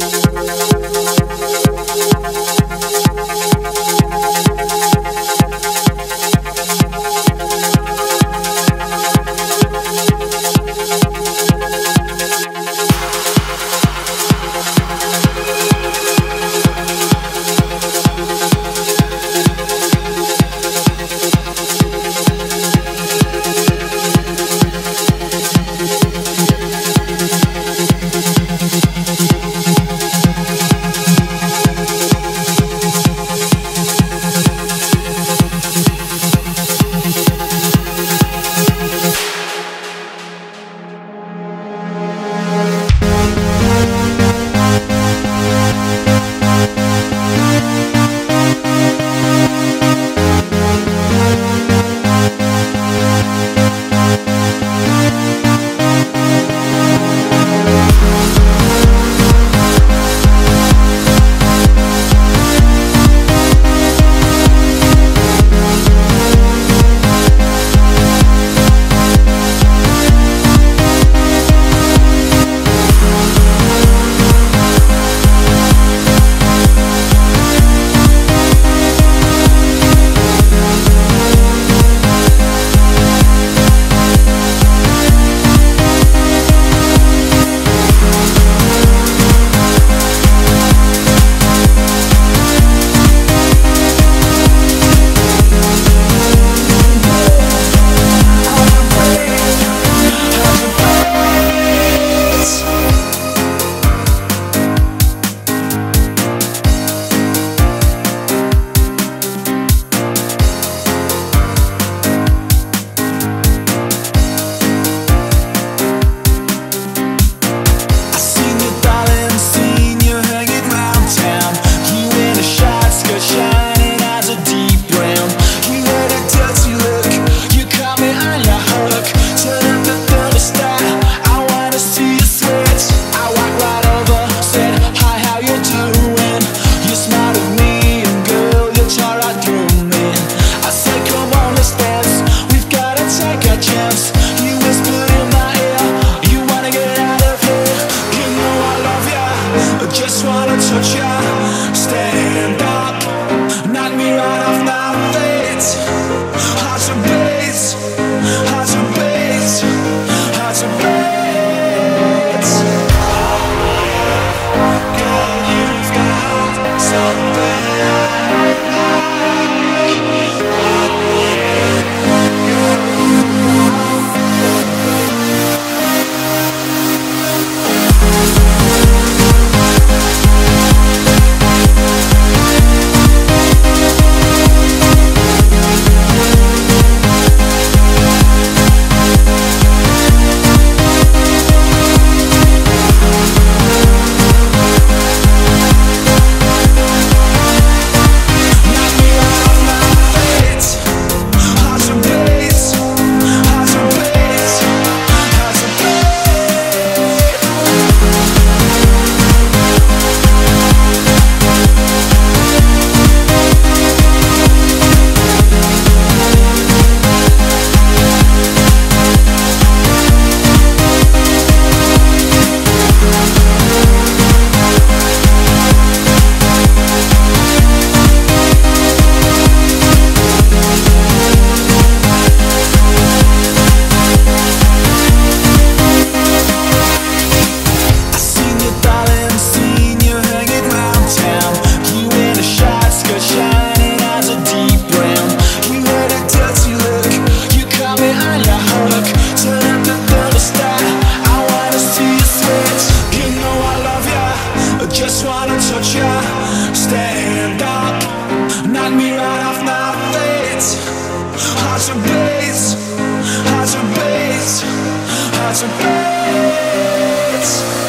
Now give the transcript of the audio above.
Thank Hearts to base, hearts to base, hearts to base.